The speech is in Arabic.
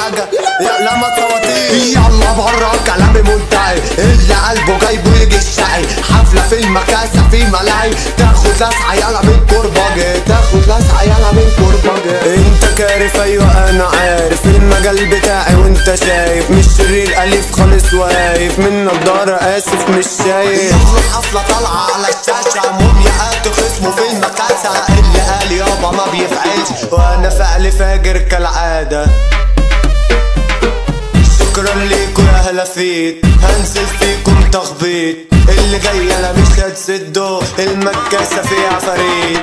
حاجة. يا لا ما تصوتيش يلا بره كلامي منتهي اللي قلبه جايبه يجي الشقي حفلة في المكاسة في ملاهي تاخد لسعة يلا من كرباجي تاخد لسعة يلا من كرباجي إنت كارف؟ أيوه أنا عارف. المجال بتاعي وإنت شايف. مش شرير أليف خالص واقف. من نضارة آسف مش شايف. حفلة طالعة على الشاشة. مومياءات خصمه في المكاسة. اللي قال يابا ما بيفعلش. وأنا فعل فاجر كالعادة. شكرا ليكوا يا هلافيت هنزل فيكم تخبيط. اللي جاي أنا مش هتسده المكاسة فيها فريد.